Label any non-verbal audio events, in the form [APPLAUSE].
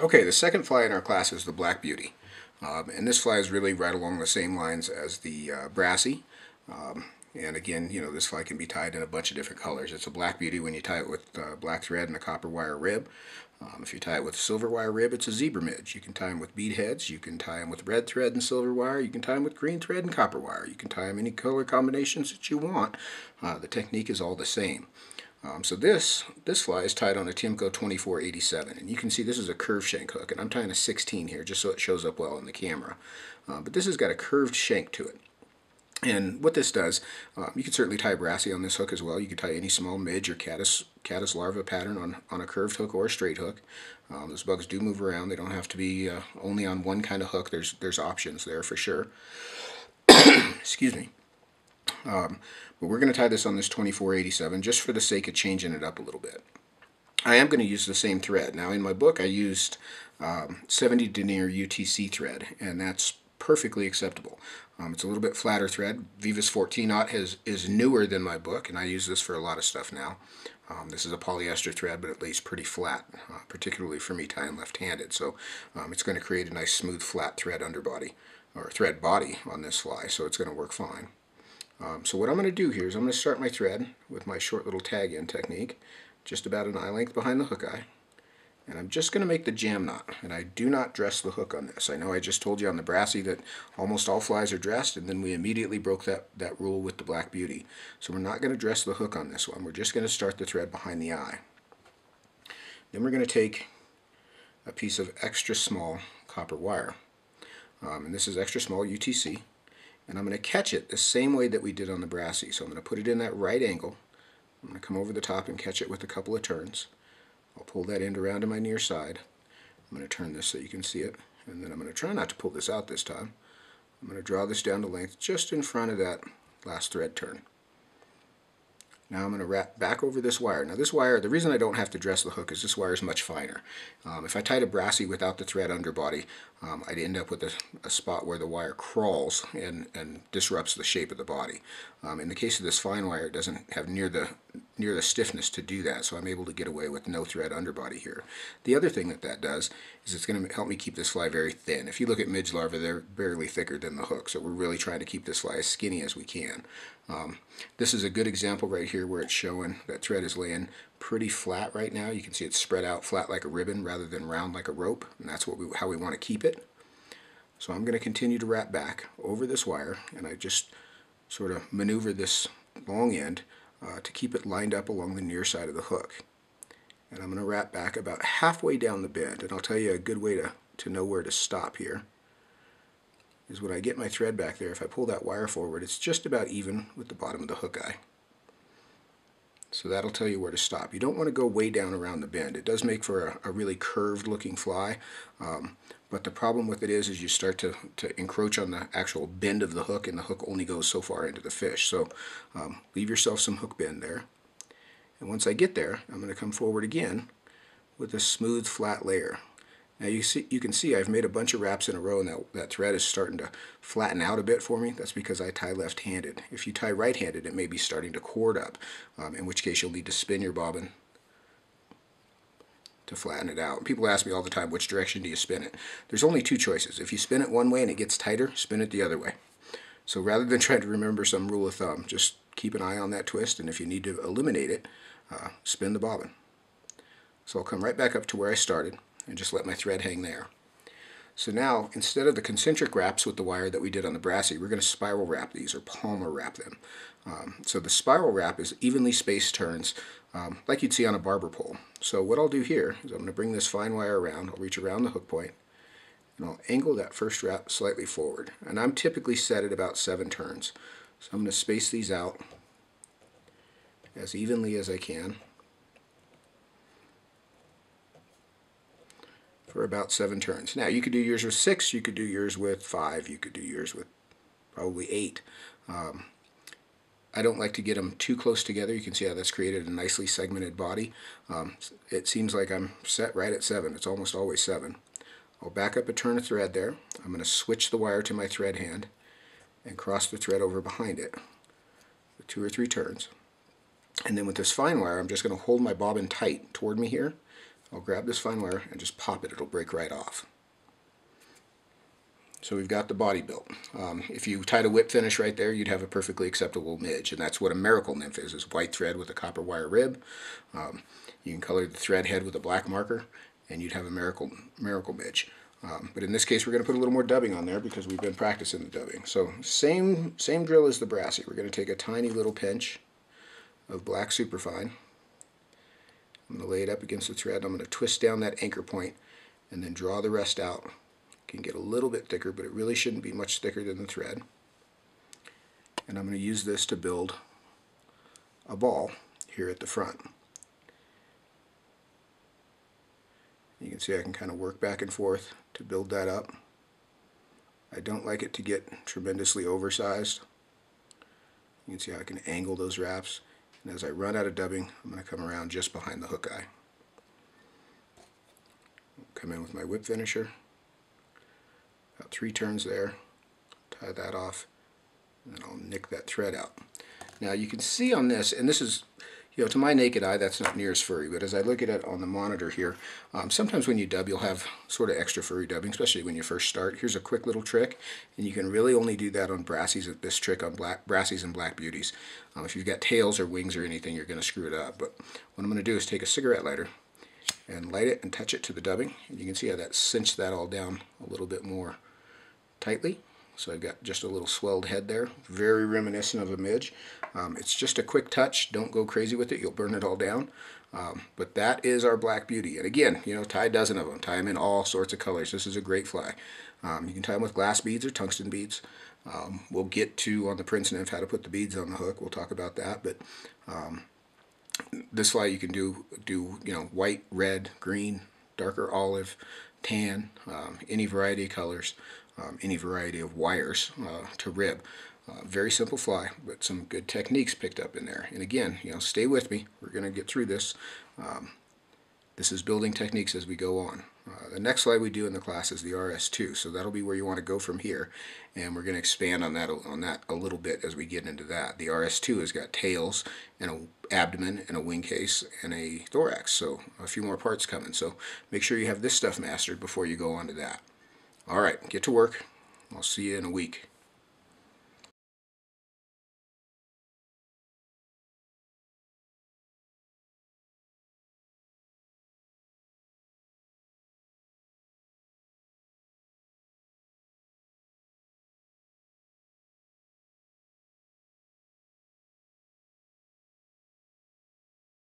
Okay, the second fly in our class is the Black Beauty. Um, and this fly is really right along the same lines as the uh, Brassy. Um, and again, you know, this fly can be tied in a bunch of different colors. It's a Black Beauty when you tie it with uh, black thread and a copper wire rib. Um, if you tie it with silver wire rib, it's a zebra midge. You can tie them with bead heads. You can tie them with red thread and silver wire. You can tie them with green thread and copper wire. You can tie them any color combinations that you want. Uh, the technique is all the same. Um, so this this fly is tied on a Tiemco 2487, and you can see this is a curved shank hook, and I'm tying a 16 here just so it shows up well in the camera. Uh, but this has got a curved shank to it. And what this does, um, you can certainly tie brassy on this hook as well. You can tie any small midge or caddis, caddis larva pattern on, on a curved hook or a straight hook. Um, those bugs do move around. They don't have to be uh, only on one kind of hook. There's, there's options there for sure. [COUGHS] Excuse me. Um, but we're going to tie this on this 2487 just for the sake of changing it up a little bit. I am going to use the same thread. Now in my book I used um, 70 denier UTC thread and that's perfectly acceptable. Um, it's a little bit flatter thread. Veevus 14 aught is, is newer than my book and I use this for a lot of stuff now. Um, this is a polyester thread but it lays pretty flat, uh, particularly for me tying left-handed. So um, it's going to create a nice smooth flat thread underbody or thread body on this fly so it's going to work fine. Um, so what I'm going to do here is I'm going to start my thread with my short little tag in technique, just about an eye length behind the hook eye. And I'm just going to make the jam knot, and I do not dress the hook on this. I know I just told you on the Brassy that almost all flies are dressed, and then we immediately broke that, that rule with the Black Beauty. So we're not going to dress the hook on this one. We're just going to start the thread behind the eye. Then we're going to take a piece of extra small copper wire. Um, and this is extra small UTC and I'm going to catch it the same way that we did on the Brassy. So I'm going to put it in that right angle. I'm going to come over the top and catch it with a couple of turns. I'll pull that end around to my near side. I'm going to turn this so you can see it. And then I'm going to try not to pull this out this time. I'm going to draw this down to length just in front of that last thread turn. Now I'm going to wrap back over this wire. Now this wire, the reason I don't have to dress the hook is this wire is much finer. Um, if I tied a brassy without the thread underbody, um, I'd end up with a, a, spot where the wire crawls and, and disrupts the shape of the body. Um, in the case of this fine wire, it doesn't have near the near the stiffness to do that, so I'm able to get away with no thread underbody here. The other thing that that does is it's going to help me keep this fly very thin. If you look at midge larvae, they're barely thicker than the hook, so we're really trying to keep this fly as skinny as we can. Um, this is a good example right here where it's showing that thread is laying pretty flat right now. You can see it's spread out flat like a ribbon rather than round like a rope, and that's what we, how we want to keep it. So I'm going to continue to wrap back over this wire, and I just sort of maneuver this long end uh, to keep it lined up along the near side of the hook. And I'm going to wrap back about halfway down the bend, and I'll tell you a good way to, to know where to stop here is when I get my thread back there, if I pull that wire forward, it's just about even with the bottom of the hook eye. So that'll tell you where to stop. You don't want to go way down around the bend. It does make for a, a really curved looking fly, um, but the problem with it is, is you start to, to encroach on the actual bend of the hook and the hook only goes so far into the fish. So um, leave yourself some hook bend there. And once I get there, I'm going to come forward again with a smooth flat layer. Now you see, you can see I've made a bunch of wraps in a row and that, that thread is starting to flatten out a bit for me. That's because I tie left-handed. If you tie right-handed, it may be starting to cord up, um, in which case you'll need to spin your bobbin to flatten it out. People ask me all the time, which direction do you spin it? There's only two choices. If you spin it one way and it gets tighter, spin it the other way. So rather than [LAUGHS] trying to remember some rule of thumb, just keep an eye on that twist, and if you need to eliminate it, uh, spin the bobbin. So I'll come right back up to where I started and just let my thread hang there. So now, instead of the concentric wraps with the wire that we did on the Brassy, we're going to spiral wrap these, or palmer wrap them. Um, so the spiral wrap is evenly spaced turns, um, like you'd see on a barber pole. So what I'll do here is I'm going to bring this fine wire around, I'll reach around the hook point, and I'll angle that first wrap slightly forward. And I'm typically set at about seven turns. So I'm going to space these out as evenly as I can. For about seven turns. Now you could do yours with six, you could do yours with five, you could do yours with probably eight. Um, I don't like to get them too close together. You can see how that's created a nicely segmented body. Um, it seems like I'm set right at seven. It's almost always seven. I'll back up a turn of thread there. I'm going to switch the wire to my thread hand and cross the thread over behind it with two or three turns. And then with this fine wire, I'm just going to hold my bobbin tight toward me here I'll grab this fine wire and just pop it. It'll break right off. So we've got the body built. Um, if you tied a whip finish right there, you'd have a perfectly acceptable midge, and that's what a miracle nymph is, is white thread with a copper wire rib. Um, you can color the thread head with a black marker, and you'd have a miracle, miracle midge. Um, but in this case, we're going to put a little more dubbing on there because we've been practicing the dubbing. So same, same drill as the brassy. We're going to take a tiny little pinch of black superfine. I'm going to lay it up against the thread. I'm going to twist down that anchor point and then draw the rest out It can get a little bit thicker, but it really shouldn't be much thicker than the thread. And I'm going to use this to build a ball here at the front. You can see I can kind of work back and forth to build that up. I don't like it to get tremendously oversized. You can see how I can angle those wraps. And as I run out of dubbing, I'm going to come around just behind the hook eye. Come in with my whip finisher. About three turns there. Tie that off. And I'll nick that thread out. Now you can see on this, and this is, you know, to my naked eye, that's not near as furry, but as I look at it on the monitor here, um, sometimes when you dub, you'll have sort of extra furry dubbing, especially when you first start. Here's a quick little trick, and you can really only do that on brassies, this trick on black brassies and black beauties. Um, if you've got tails or wings or anything, you're going to screw it up. But what I'm going to do is take a cigarette lighter and light it and touch it to the dubbing, and you can see how that cinched that all down a little bit more tightly. So I've got just a little swelled head there, very reminiscent of a midge. Um, it's just a quick touch. Don't go crazy with it. You'll burn it all down. Um, but that is our Black Beauty. And again, you know, tie a dozen of them. Tie them in all sorts of colors. This is a great fly. Um, you can tie them with glass beads or tungsten beads. Um, we'll get to, on the Prince Nymph, how to put the beads on the hook. We'll talk about that. But um, this fly you can do, do you know, white, red, green, darker olive, tan, um, any variety of colors um, any variety of wires uh, to rib. Uh, very simple fly, but some good techniques picked up in there. And again, you know, stay with me. We're going to get through this. Um, this is building techniques as we go on. Uh, the next slide we do in the class is the RS2, so that'll be where you want to go from here, and we're going to expand on that on that a little bit as we get into that. The RS2 has got tails and an abdomen and a wing case and a thorax, so a few more parts coming. So make sure you have this stuff mastered before you go on to that. All right, get to work. I'll see you in a week.